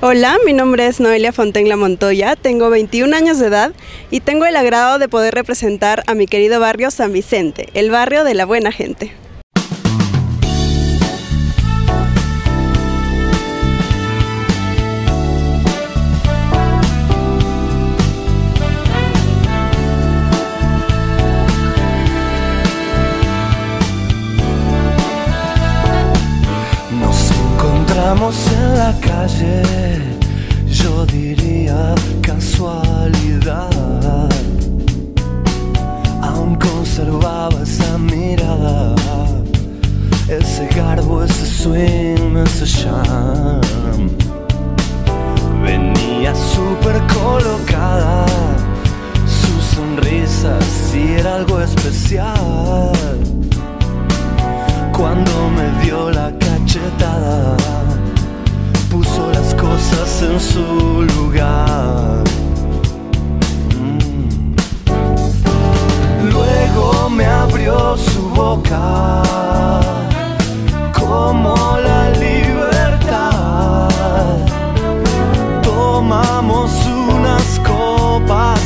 Hola, mi nombre es Noelia Fontenla Montoya, tengo 21 años de edad y tengo el agrado de poder representar a mi querido barrio San Vicente, el barrio de la buena gente. Encontramos en la calle, yo diría casualidad. Aún conservaba esa mirada, ese garbo, ese swing, ese charm. Venía súper colocada, su sonrisa sí era algo especial lugar. Mm. Luego me abrió su boca como la libertad. Tomamos unas copas.